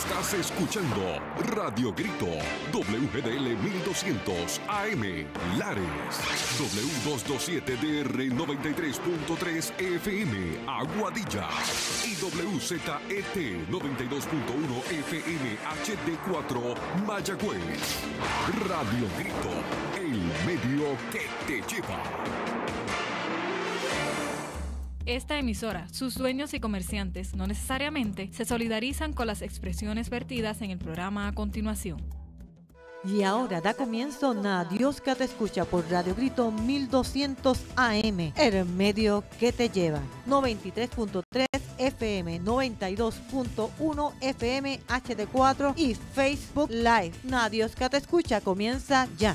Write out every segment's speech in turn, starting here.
Estás escuchando Radio Grito, WGDL 1200 AM, Lares, W227DR 93.3 FM, Aguadilla y WZET 92.1 FM HD4, Mayagüez. Radio Grito, el medio que te lleva. Esta emisora, sus dueños y comerciantes no necesariamente se solidarizan con las expresiones vertidas en el programa a continuación. Y ahora da comienzo Na Dios que te escucha por Radio Grito 1200 AM, el medio que te lleva. 93.3 FM, 92.1 FM HD4 y Facebook Live. Na Dios que te escucha comienza ya.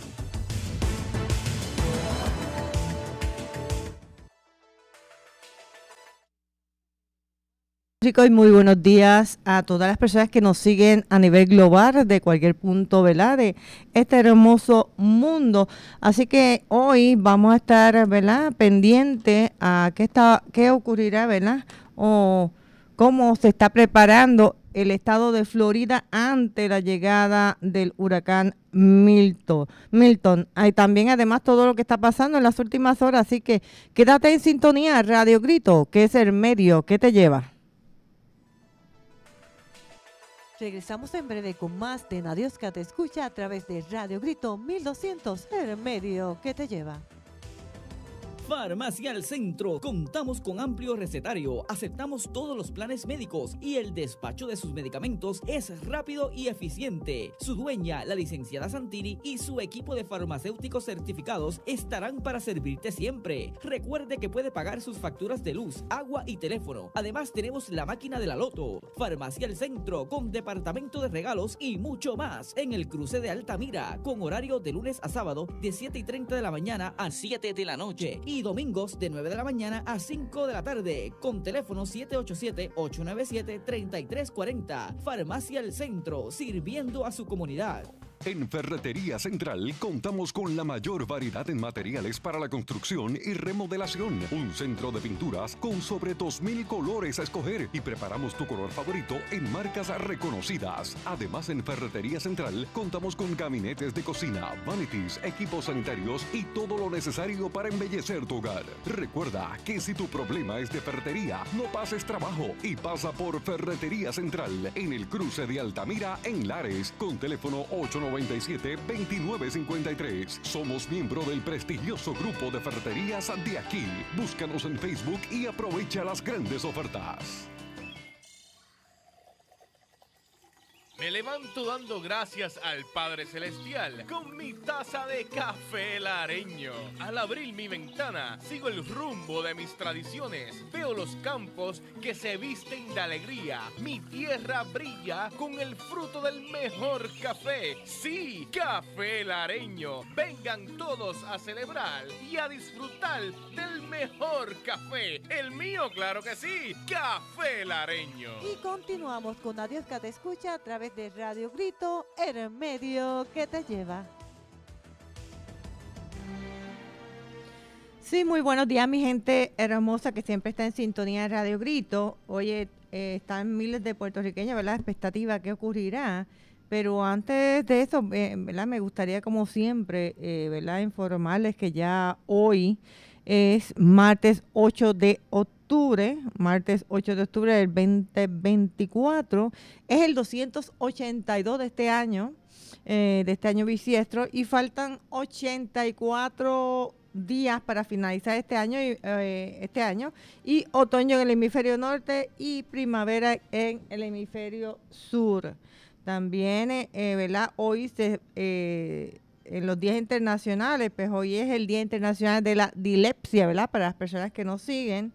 Y muy buenos días a todas las personas que nos siguen a nivel global de cualquier punto ¿verdad? de este hermoso mundo. Así que hoy vamos a estar ¿verdad? pendiente a qué, está, qué ocurrirá ¿verdad? o cómo se está preparando el estado de Florida ante la llegada del huracán Milton. Milton. Hay también además todo lo que está pasando en las últimas horas, así que quédate en sintonía, Radio Grito, que es el medio que te lleva. Regresamos en breve con más de Nadiosca te escucha a través de Radio Grito 1200, el medio que te lleva. Farmacia al Centro. Contamos con amplio recetario, aceptamos todos los planes médicos y el despacho de sus medicamentos es rápido y eficiente. Su dueña, la licenciada Santini y su equipo de farmacéuticos certificados estarán para servirte siempre. Recuerde que puede pagar sus facturas de luz, agua y teléfono. Además tenemos la máquina de la loto. Farmacia al Centro con departamento de regalos y mucho más en el cruce de Altamira con horario de lunes a sábado de 7 y 30 de la mañana a 7 de la noche y domingos de 9 de la mañana a 5 de la tarde con teléfono 787-897-3340. Farmacia El Centro, sirviendo a su comunidad. En Ferretería Central contamos con la mayor variedad en materiales para la construcción y remodelación. Un centro de pinturas con sobre 2.000 colores a escoger y preparamos tu color favorito en marcas reconocidas. Además, en Ferretería Central contamos con gabinetes de cocina, vanities, equipos sanitarios y todo lo necesario para embellecer tu hogar. Recuerda que si tu problema es de ferretería, no pases trabajo y pasa por Ferretería Central en el cruce de Altamira en Lares con teléfono 890 2953 Somos miembro del prestigioso grupo de ferreterías aquí. Búscanos en Facebook y aprovecha las grandes ofertas. Me levanto dando gracias al Padre Celestial con mi taza de café lareño. Al abrir mi ventana, sigo el rumbo de mis tradiciones. Veo los campos que se visten de alegría. Mi tierra brilla con el fruto del mejor café. Sí, café lareño. Vengan todos a celebrar y a disfrutar del mejor café. El mío, claro que sí, café lareño. Y continuamos con Adiós que te escucha a través de Radio Grito, el medio que te lleva. Sí, muy buenos días, mi gente hermosa que siempre está en sintonía de Radio Grito. Oye, eh, están miles de puertorriqueños, ¿verdad? Expectativa, ¿qué ocurrirá? Pero antes de eso, eh, ¿verdad? Me gustaría, como siempre, eh, ¿verdad? Informarles que ya hoy es martes 8 de octubre martes 8 de octubre del 2024. Es el 282 de este año, eh, de este año bisiestro, y faltan 84 días para finalizar este año, eh, este año y otoño en el hemisferio norte y primavera en el hemisferio sur. También, eh, ¿verdad? Hoy se en los días internacionales, pues hoy es el Día Internacional de la Dilepsia, ¿verdad? Para las personas que nos siguen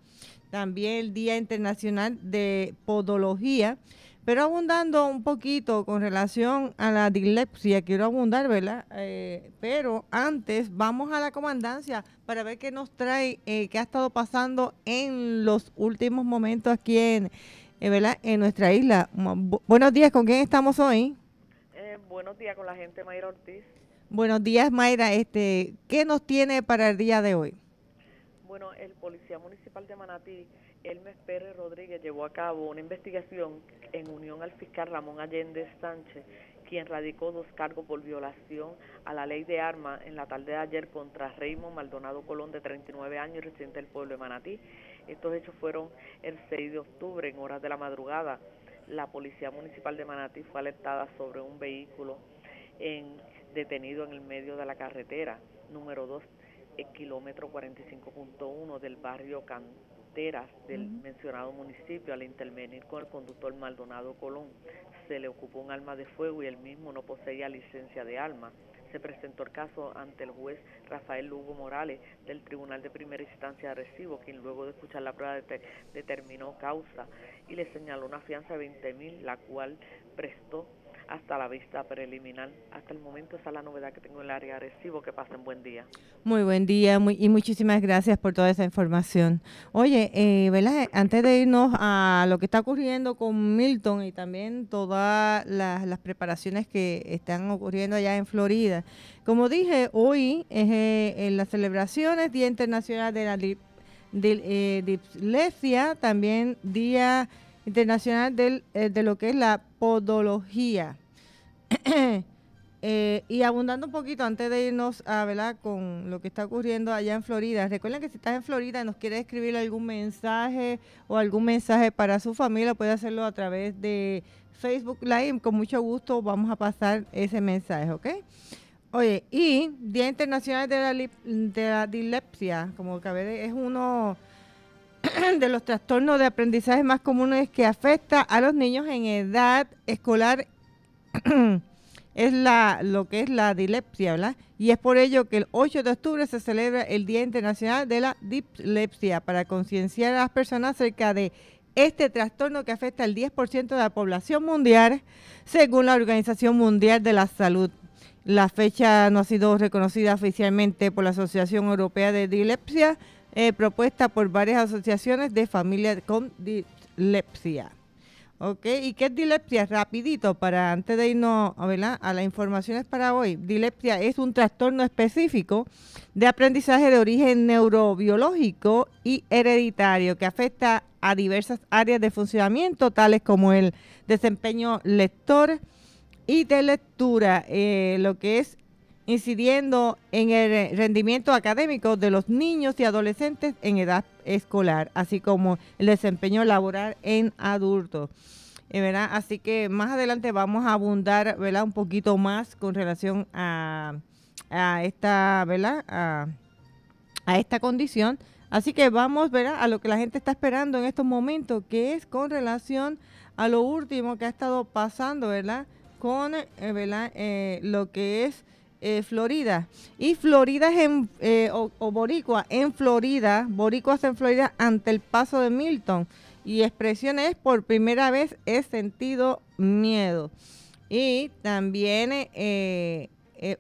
también el Día Internacional de Podología. Pero abundando un poquito con relación a la dilepsia, quiero abundar, ¿verdad? Eh, pero antes vamos a la comandancia para ver qué nos trae, eh, qué ha estado pasando en los últimos momentos aquí en, eh, ¿verdad? en nuestra isla. buenos días, ¿con quién estamos hoy? buenos días con la gente Mayra Ortiz. Buenos días, Mayra. Este, ¿Qué nos tiene para el día de hoy? Bueno, el Policía Municipal de Manatí Elmes Pérez Rodríguez llevó a cabo una investigación en unión al fiscal Ramón Allende Sánchez, quien radicó dos cargos por violación a la ley de armas en la tarde de ayer contra Raymond Maldonado Colón, de 39 años, residente del pueblo de Manatí. Estos hechos fueron el 6 de octubre, en horas de la madrugada. La Policía Municipal de Manatí fue alertada sobre un vehículo en, detenido en el medio de la carretera número 2, el kilómetro 45.1 del barrio Canteras del mencionado municipio. Al intervenir con el conductor Maldonado Colón, se le ocupó un arma de fuego y él mismo no poseía licencia de arma se presentó el caso ante el juez Rafael Lugo Morales del Tribunal de Primera Instancia de Recibo, quien luego de escuchar la prueba determinó causa y le señaló una fianza de 20 mil, la cual prestó hasta la vista preliminar. Hasta el momento esa es la novedad que tengo en el área de. Que pasen buen día. Muy buen día y muchísimas gracias por toda esa información. Oye, eh, ¿verdad? Antes de irnos a lo que está ocurriendo con Milton y también todas las, preparaciones que están ocurriendo allá en Florida, como dije, hoy es eh, en las celebraciones Día Internacional de la eh, Dislexia, también Día Internacional del, de lo que es la podología. Eh, y abundando un poquito antes de irnos a ¿verdad? con lo que está ocurriendo allá en Florida, recuerden que si estás en Florida y nos quiere escribir algún mensaje o algún mensaje para su familia, puede hacerlo a través de Facebook Live. Con mucho gusto vamos a pasar ese mensaje, ¿ok? Oye, y Día Internacional de la, de la Dilepsia, como que es uno de los trastornos de aprendizaje más comunes que afecta a los niños en edad escolar es la lo que es la dilepsia, ¿verdad? Y es por ello que el 8 de octubre se celebra el Día Internacional de la Dilepsia para concienciar a las personas acerca de este trastorno que afecta al 10% de la población mundial, según la Organización Mundial de la Salud. La fecha no ha sido reconocida oficialmente por la Asociación Europea de Dilepsia, eh, propuesta por varias asociaciones de familias con dilepsia. ¿Ok? ¿Y qué es dilepsia? Rapidito, para antes de irnos ¿verdad? a las informaciones para hoy. Dilepsia es un trastorno específico de aprendizaje de origen neurobiológico y hereditario que afecta a diversas áreas de funcionamiento, tales como el desempeño lector y de lectura, eh, lo que es incidiendo en el rendimiento académico de los niños y adolescentes en edad escolar, así como el desempeño laboral en adultos. Eh, ¿verdad? Así que más adelante vamos a abundar ¿verdad? un poquito más con relación a, esta, ¿verdad? A, esta condición. Así que vamos ¿verdad? a lo que la gente está esperando en estos momentos, que es con relación a lo último que ha estado pasando, ¿verdad? Con eh, ¿verdad? Eh, lo que es eh, Florida. Y Florida es en, eh, o, Boricua en Florida, Boricuas en Florida ante el paso de Milton. Y expresiones por primera vez he sentido miedo. Y también eh,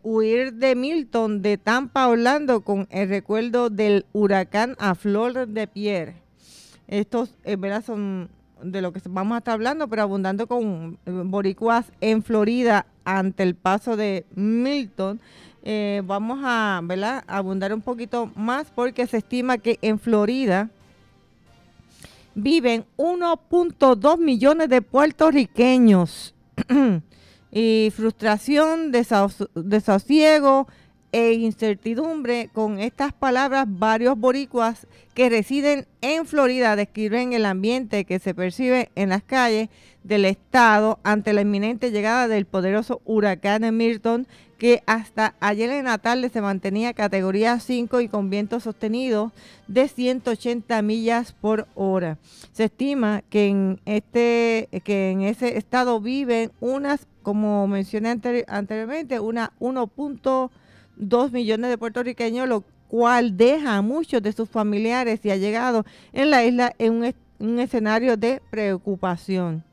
huir de Milton de Tampa Orlando con el recuerdo del huracán a flor de piel. Estos, ¿verdad? Son de lo que vamos a estar hablando, pero abundando con boricuas en Florida ante el paso de Milton. Eh, vamos a ¿verdad? abundar un poquito más porque se estima que en Florida viven 1.2 millones de puertorriqueños. y frustración, desasiego e incertidumbre con estas palabras varios boricuas que residen en Florida describen el ambiente que se percibe en las calles del estado ante la inminente llegada del poderoso huracán Milton que hasta ayer en la tarde se mantenía categoría 5 y con vientos sostenidos de 180 millas por hora. Se estima que en este que en ese estado viven unas como mencioné anteriormente, una 1.2 millones de puertorriqueños, lo cual deja a muchos de sus familiares y allegados en la isla en un escenario de preocupación.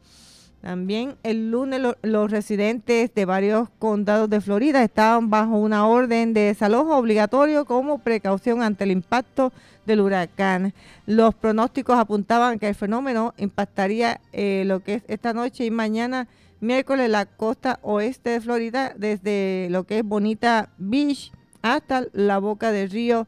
También el lunes los residentes de varios condados de Florida estaban bajo una orden de desalojo obligatorio como precaución ante el impacto del huracán. Los pronósticos apuntaban que el fenómeno impactaría eh, lo que es esta noche y mañana miércoles la costa oeste de Florida desde lo que es Bonita Beach hasta la boca del río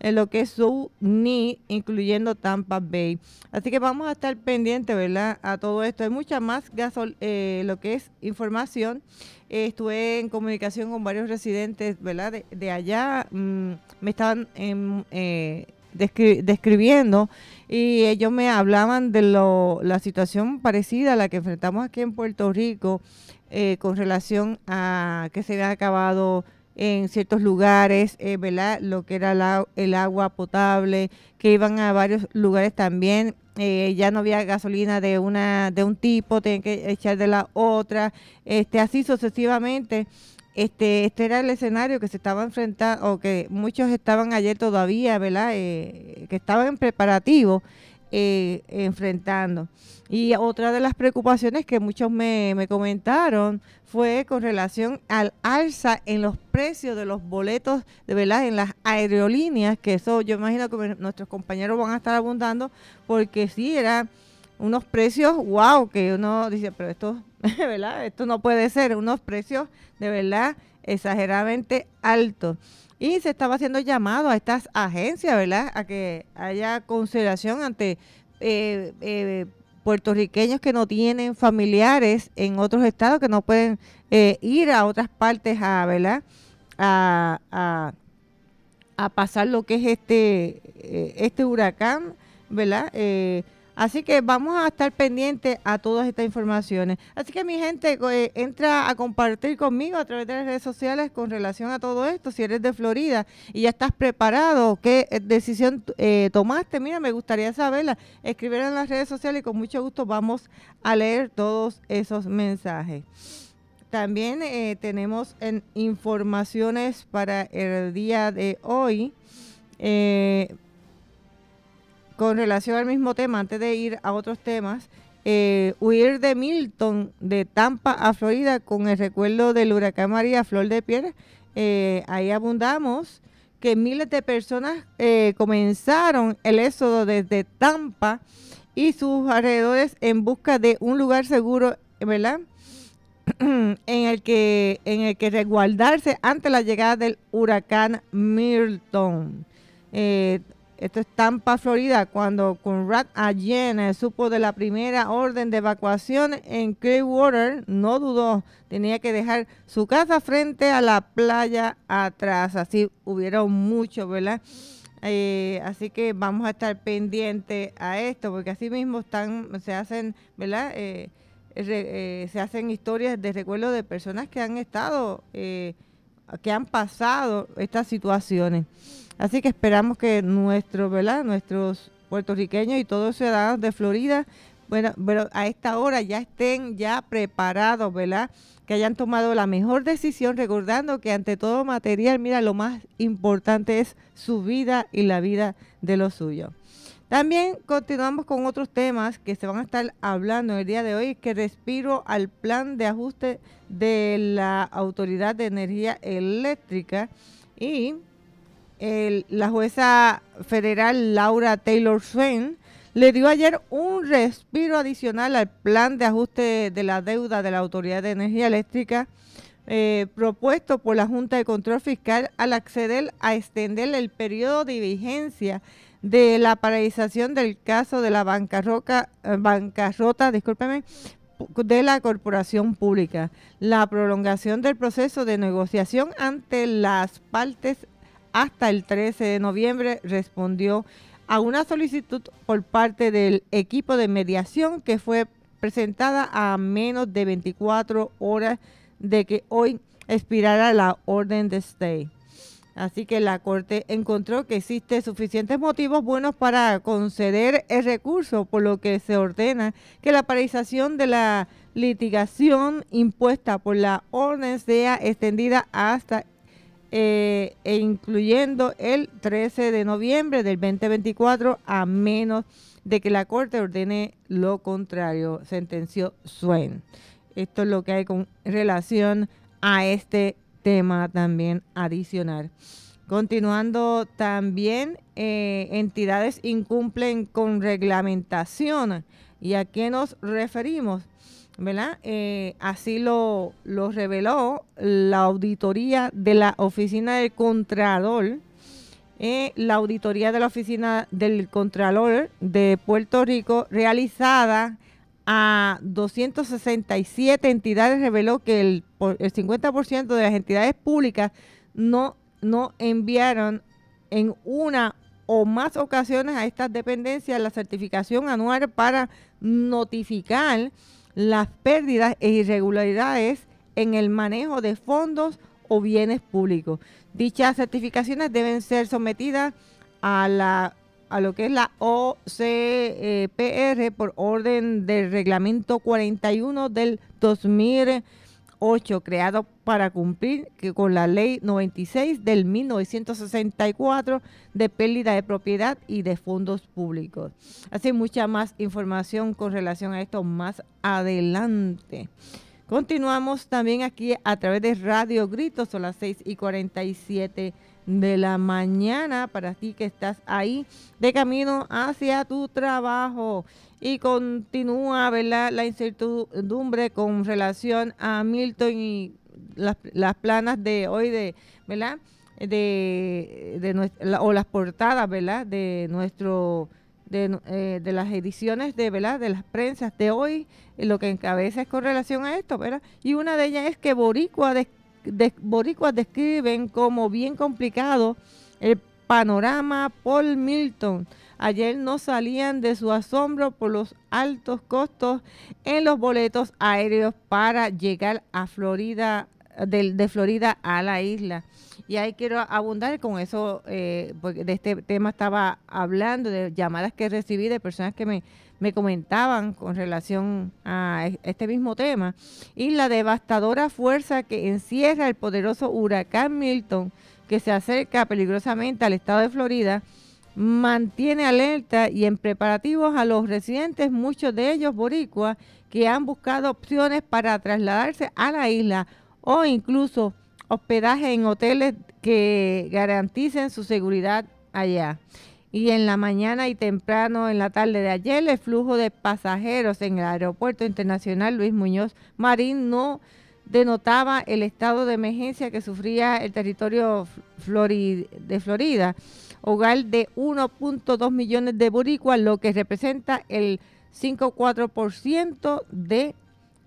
en lo que es su ni, incluyendo Tampa Bay. Así que vamos a estar pendientes, ¿verdad? A todo esto. Hay mucha más gasol eh, lo que es información. estuve en comunicación con varios residentes, ¿verdad? De, allá mm, me estaban eh, describiendo y ellos me hablaban de lo, la situación parecida a la que enfrentamos aquí en Puerto Rico eh, con relación a que se había acabado en ciertos lugares, eh, ¿verdad? Lo que era el agua potable, que iban a varios lugares también, eh, ya no había gasolina de una de un tipo, tenían que echar de la otra, este, así sucesivamente. Este, este era el escenario que se estaba enfrentando, o que muchos estaban ayer todavía, ¿verdad? Eh, que estaban en preparativo eh, enfrentando. Y otra de las preocupaciones que muchos me, comentaron fue con relación al alza en los precios de los boletos, de verdad, en las aerolíneas, que eso yo imagino que nuestros compañeros van a estar abundando, porque sí, eran unos precios, wow, que uno dice, pero esto, ¿verdad? Esto no puede ser, unos precios de verdad exageradamente altos. Y se estaba haciendo llamado a estas agencias, ¿verdad? A que haya consideración ante eh, eh, puertorriqueños que no tienen familiares en otros estados, que no pueden eh, ir a otras partes a, ¿verdad? A, a, pasar lo que es este, este huracán, ¿verdad? Así que vamos a estar pendientes a todas estas informaciones. Así que mi gente, eh, entra a compartir conmigo a través de las redes sociales con relación a todo esto. Si eres de Florida y ya estás preparado, qué eh, decisión eh, tomaste, mira, me gustaría saberla. Escribir en las redes sociales y con mucho gusto vamos a leer todos esos mensajes. También tenemos en informaciones para el día de hoy con relación al mismo tema, antes de ir a otros temas, eh, huir de Milton, de Tampa a Florida, con el recuerdo del huracán María Flor de Piedra. Eh, ahí abundamos que miles de personas eh, comenzaron el éxodo desde Tampa y sus alrededores en busca de un lugar seguro, ¿verdad? en el que en el que resguardarse ante la llegada del huracán Milton. Esto es Tampa, Florida, cuando Conrad Allen supo de la primera orden de evacuación en Clearwater, no dudó, tenía que dejar su casa frente a la playa atrás. Así hubieron muchos, ¿verdad? Eh, así que vamos a estar pendientes a esto, porque así mismo están, se hacen, ¿verdad? Eh, eh, se hacen historias de recuerdo de personas que han estado, que han pasado estas situaciones. Así que esperamos que nuestros, ¿verdad? Nuestros puertorriqueños y todos los ciudadanos de Florida, bueno, pero a esta hora ya estén ya preparados, ¿verdad? Que hayan tomado la mejor decisión, recordando que ante todo material, mira, lo más importante es su vida y la vida de los suyos. También continuamos con otros temas que se van a estar hablando el día de hoy, que respiro al plan de ajuste de la Autoridad de Energía Eléctrica y la jueza federal Laura Taylor Swain le dio ayer un respiro adicional al plan de ajuste de la deuda de la Autoridad de Energía Eléctrica eh, propuesto por la Junta de Control Fiscal al acceder a extender el periodo de vigencia de la paralización del caso de la bancarrota, eh, bancarrota discúlpeme, de la corporación pública, la prolongación del proceso de negociación ante las partes hasta el 13 de noviembre respondió a una solicitud por parte del equipo de mediación que fue presentada a menos de 24 horas de que hoy expirara la orden de stay. Así que la Corte encontró que existe suficientes motivos buenos para conceder el recurso, por lo que se ordena que la paralización de la litigación impuesta por la orden sea extendida hasta eh, e incluyendo el 13 de noviembre del 2024 a menos de que la Corte ordene lo contrario, sentenció Swain. Esto es lo que hay con relación a este tema también adicional. Continuando también, eh, entidades incumplen con reglamentación. ¿Y a qué nos referimos? ¿Verdad? Eh, así lo, reveló la auditoría de la Oficina del Contralor eh, la auditoría de la Oficina del Contralor de Puerto Rico realizada a 267 entidades reveló que el, el 50% de las entidades públicas no, no enviaron en una o más ocasiones a estas dependencias la certificación anual para notificar las pérdidas e irregularidades en el manejo de fondos o bienes públicos. Dichas certificaciones deben ser sometidas a la a lo que es la OCPR por orden del reglamento 41 del 2008, creado para cumplir con la ley 96 del 1964 de pérdida de propiedad y de fondos públicos. Así mucha más información con relación a esto más adelante. Continuamos también aquí a través de Radio Gritos, son las 6 y 47 de la mañana para ti que estás ahí de camino hacia tu trabajo y continúa ¿verdad? la incertidumbre con relación a Milton y las, las planas de hoy de ¿verdad? de, de o las portadas ¿verdad? de nuestro de, eh, de, las ediciones de ¿verdad? de las prensas de hoy lo que encabeza es con relación a esto ¿verdad? y una de ellas es que Boricua de, boricuas describen como bien complicado el panorama Paul Milton. Ayer no salían de su asombro por los altos costos en los boletos aéreos para llegar a Florida, de, de Florida a la isla. Y ahí quiero abundar con eso, eh, porque de este tema estaba hablando, de llamadas que recibí de personas que me me comentaban con relación a este mismo tema, y la devastadora fuerza que encierra el poderoso huracán Milton, que se acerca peligrosamente al estado de Florida, mantiene alerta y en preparativos a los residentes, muchos de ellos boricuas, que han buscado opciones para trasladarse a la isla o incluso hospedaje en hoteles que garanticen su seguridad allá y en la mañana y temprano en la tarde de ayer el flujo de pasajeros en el aeropuerto internacional Luis Muñoz Marín no denotaba el estado de emergencia que sufría el territorio de Florida, hogar de 1.2 millones de boricuas, lo que representa el 5,4% de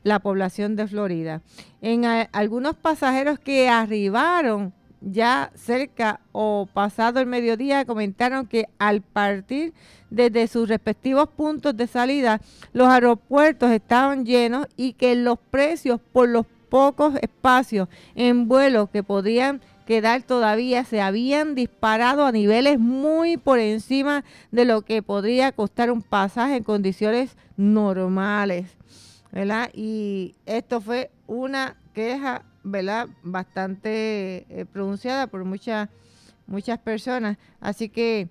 la población de Florida. En algunos pasajeros que arribaron ya cerca o pasado el mediodía comentaron que al partir desde sus respectivos puntos de salida, los aeropuertos estaban llenos y que los precios por los pocos espacios en vuelos que podían quedar todavía se habían disparado a niveles muy por encima de lo que podría costar un pasaje en condiciones normales. ¿verdad? Y esto fue una queja ¿verdad? bastante eh, pronunciada por muchas muchas personas. Así que,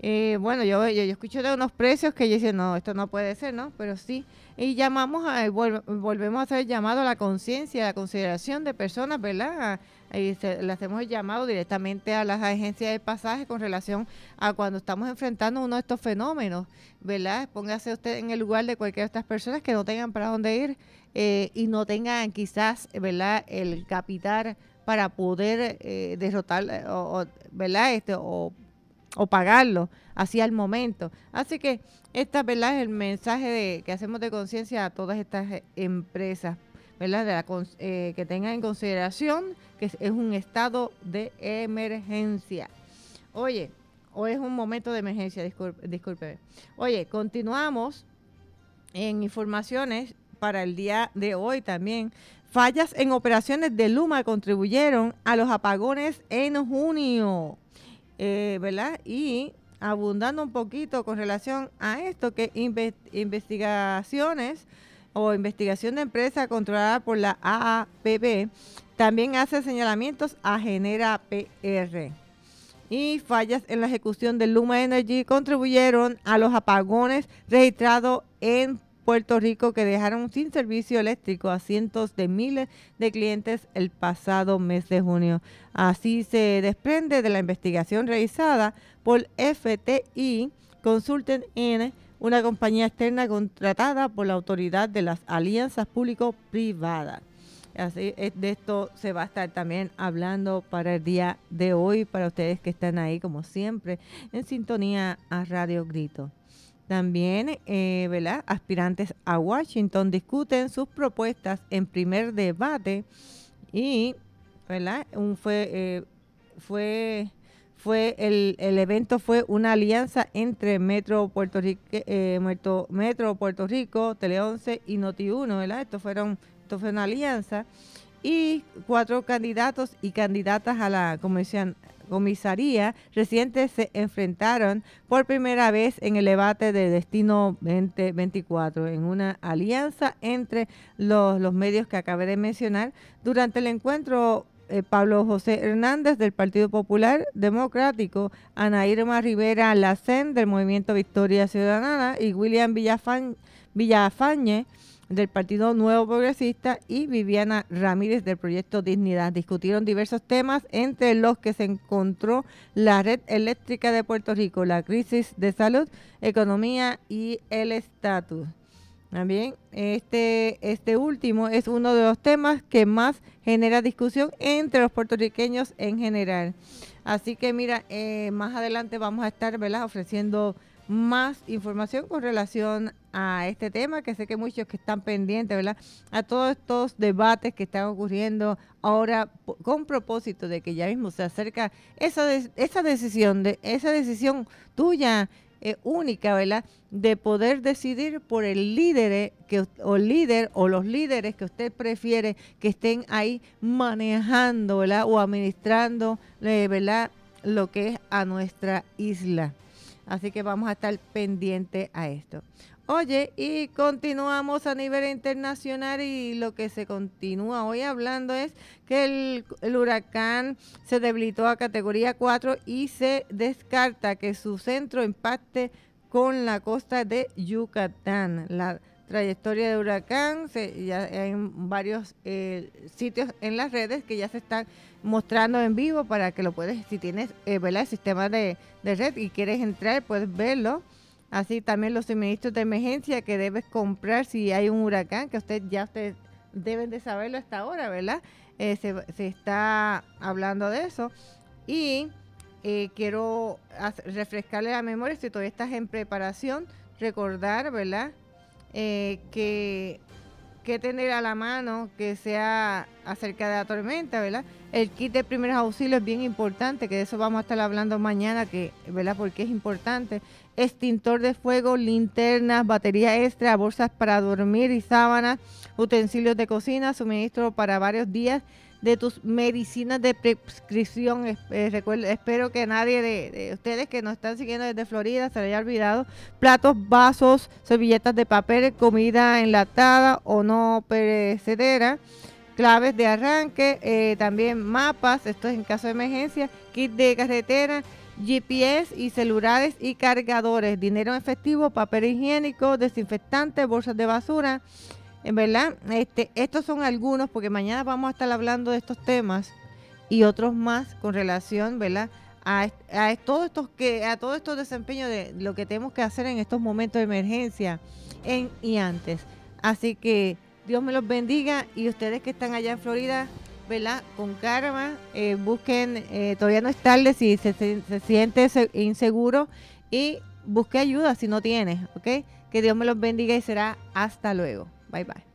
eh, bueno, yo, yo, escucho de unos precios que yo dicen, no, esto no puede ser, ¿no? Pero sí. Y llamamos a, volvemos a hacer llamado a la conciencia, a la consideración de personas, ¿verdad? Y le hacemos el llamado directamente a las agencias de pasaje con relación a cuando estamos enfrentando uno de estos fenómenos, ¿verdad? Póngase usted en el lugar de cualquiera de estas personas que no tengan para dónde ir eh, y no tengan quizás, ¿verdad?, el capital para poder eh, derrotar, eh, o, ¿verdad?, este, o, pagarlo así al momento. Así que esta, ¿verdad?, es el mensaje de, que hacemos de conciencia a todas estas empresas. ¿verdad? Que tengan en consideración es, un estado de emergencia. Oye, o es un momento de emergencia, disculpe. Oye, continuamos en informaciones para el día de hoy también. Fallas en operaciones de Luma contribuyeron a los apagones en junio, eh, ¿verdad? Y abundando un poquito con relación a esto, que investigaciones o investigación de empresa controlada por la AAPB también hace señalamientos a Genera PR. Y fallas en la ejecución de Luma Energy contribuyeron a los apagones registrados en Puerto Rico que dejaron sin servicio eléctrico a cientos de miles de clientes el pasado mes de junio. Así se desprende de la investigación realizada por FTI Consultant N, una compañía externa contratada por la Autoridad de las Alianzas Público-Privadas. Así, eh, de esto se va a estar también hablando para el día de hoy, para ustedes que están ahí, como siempre, en sintonía a Radio Grito. También, eh, ¿verdad? Aspirantes a Washington discuten sus propuestas en primer debate y, ¿verdad? Un fue, eh, fue, fue el, el, evento fue una alianza entre Metro Puerto Rico, eh, Metro, Metro Puerto Rico, Tele 11 y Noti 1, ¿verdad? Esto fueron esto fue una alianza, y cuatro candidatos y candidatas a la comisión, comisaría recientes se enfrentaron por primera vez en el debate de Destino 2024, en una alianza entre los, los medios que acabé de mencionar. Durante el encuentro, eh, Pablo José Hernández del Partido Popular Democrático, Ana Irma Rivera Lacen del Movimiento Victoria Ciudadana y William Villafañe del Partido Nuevo Progresista y Viviana Ramírez del Proyecto Dignidad. Discutieron diversos temas, entre los que se encontró la red eléctrica de Puerto Rico, la crisis de salud, economía y el estatus. También este, este último es uno de los temas que más genera discusión entre los puertorriqueños en general. Así que mira, eh, más adelante vamos a estar ¿verdad? ofreciendo más información con relación a este tema, que sé que muchos que están pendientes, ¿verdad? A todos estos debates que están ocurriendo ahora con propósito de que ya mismo se acerca esa, esa decisión, de esa decisión tuya eh, única, ¿verdad? De poder decidir por el líder que o líder o los líderes que usted prefiere que estén ahí manejando, ¿verdad? O administrando, eh, ¿verdad? Lo que es a nuestra isla. Así que vamos a estar pendiente a esto. Oye, y continuamos a nivel internacional y lo que se continúa hoy hablando es que el, huracán se debilitó a categoría 4 y se descarta que su centro impacte con la costa de Yucatán. La trayectoria de huracán, ya hay varios eh, sitios en las redes que ya se están mostrando en vivo para que lo puedes, si tienes eh, el sistema de, de red y quieres entrar, puedes verlo Así también los suministros de emergencia que debes comprar si hay un huracán, que usted ya usted deben de saberlo hasta ahora, ¿verdad? Eh, se, está hablando de eso. Y eh, quiero refrescarle la memoria, si todavía estás en preparación, recordar, ¿verdad? Eh, que, que tener a la mano que sea acerca de la tormenta, ¿verdad? El kit de primeros auxilios es bien importante, que de eso vamos a estar hablando mañana, que, ¿verdad? Porque es importante extintor de fuego, linternas, batería extra, bolsas para dormir y sábanas, utensilios de cocina, suministro para varios días de tus medicinas de prescripción. Eh, espero que nadie de, ustedes que nos están siguiendo desde Florida se haya olvidado. Platos, vasos, servilletas de papel, comida enlatada o no perecedera. Claves de arranque, eh, también mapas, esto es en caso de emergencia, kit de carretera, GPS y celulares y cargadores, dinero en efectivo, papel higiénico, desinfectante, bolsas de basura. En verdad, este, estos son algunos porque mañana vamos a estar hablando de estos temas y otros más con relación, ¿verdad? A, a todos estos que a todos estos desempeños de lo que tenemos que hacer en estos momentos de emergencia en y antes. Así que Dios me los bendiga y ustedes que están allá en Florida, ¿verdad? Con karma, eh, busquen, eh, todavía no es tarde si se, se, siente inseguro y busque ayuda si no tiene, ¿ok? Que Dios me los bendiga y será hasta luego. Bye bye.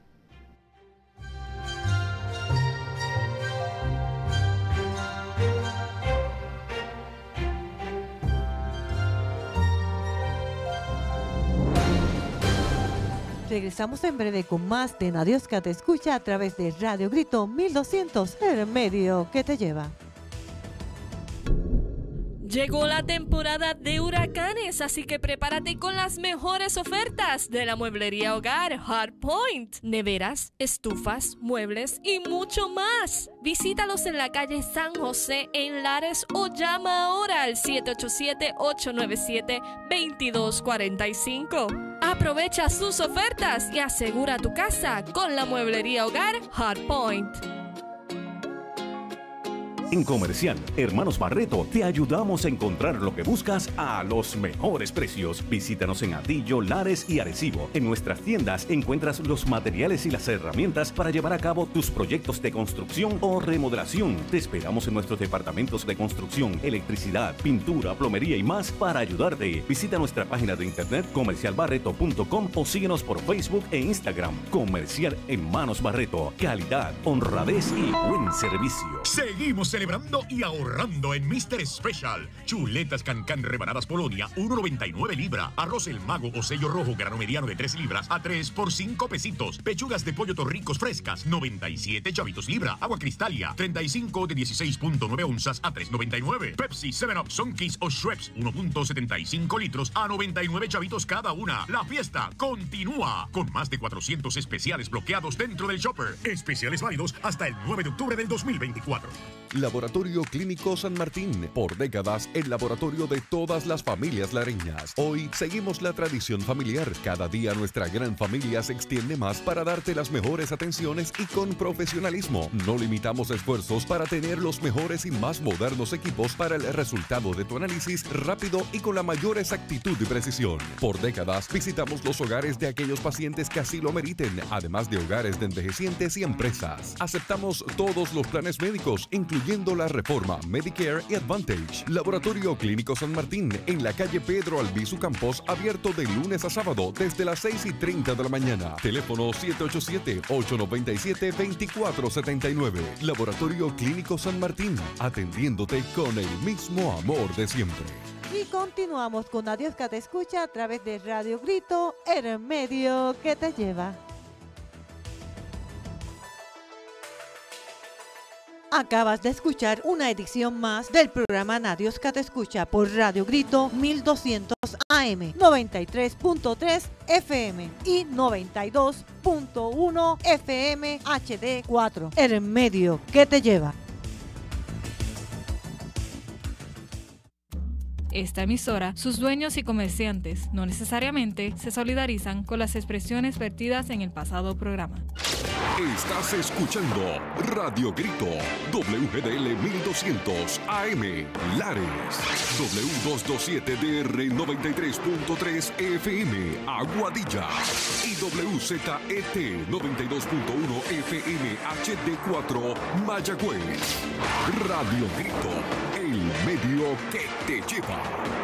Regresamos en breve con más de Nadios que te escucha a través de Radio Grito 1200, el medio que te lleva. Llegó la temporada de huracanes, así que prepárate con las mejores ofertas de la mueblería hogar Hardpoint. Neveras, estufas, muebles y mucho más. Visítalos en la calle San José en Lares o llama ahora al 787-897-2245. Aprovecha sus ofertas y asegura tu casa con la mueblería hogar Hardpoint. En Comercial, Hermanos Barreto, te ayudamos a encontrar lo que buscas a los mejores precios. Visítanos en Atillo, Lares y Arecibo. En nuestras tiendas encuentras los materiales y las herramientas para llevar a cabo tus proyectos de construcción o remodelación. Te esperamos en nuestros departamentos de construcción, electricidad, pintura, plomería y más para ayudarte. Visita nuestra página de internet comercialbarreto.com o síguenos por Facebook e Instagram. Comercial Hermanos Barreto. Calidad, honradez y buen servicio. Seguimos celebrando y ahorrando en Mr. Special. Chuletas Cancan rebanadas Polonia, 1.99 libra. Arroz El Mago o sello rojo grano mediano de 3 libras a 3 por 5 pesitos. Pechugas de pollo torricos frescas, 97 chavitos libra. Agua Cristalia, 35 de 16.9 onzas a 3.99. Pepsi, 7-Up, Sunkist o Schweppes, 1.75 litros a 99 chavitos cada una. La fiesta continúa con más de 400 especiales bloqueados dentro del shopper. Especiales válidos hasta el 9 de octubre del 2024. Laboratorio Clínico San Martín. Por décadas, el laboratorio de todas las familias lareñas. Hoy seguimos la tradición familiar. Cada día nuestra gran familia se extiende más para darte las mejores atenciones y con profesionalismo. No limitamos esfuerzos para tener los mejores y más modernos equipos para el resultado de tu análisis rápido y con la mayor exactitud y precisión. Por décadas, visitamos los hogares de aquellos pacientes que así lo meriten, además de hogares de envejecientes y empresas. Aceptamos todos los planes médicos, incluyendo la reforma Medicare y Advantage. Laboratorio Clínico San Martín, en la calle Pedro Albizu Campos, abierto de lunes a sábado desde las 6 y 30 de la mañana. Teléfono 787-897-2479. Laboratorio Clínico San Martín, atendiéndote con el mismo amor de siempre. Y continuamos con Adiós que te escucha a través de Radio Grito, el medio que te lleva. Acabas de escuchar una edición más del programa Nadios que te escucha por Radio Grito 1200 AM, 93.3 FM y 92.1 FM HD4. El medio que te lleva. Esta emisora, sus dueños y comerciantes no necesariamente se solidarizan con las expresiones vertidas en el pasado programa. Estás escuchando Radio Grito, WGDL 1200 AM, Lares, W227DR 93.3 FM, Aguadilla y WZET 92.1 FM HD4, Mayagüez. Radio Grito, el medio que te lleva.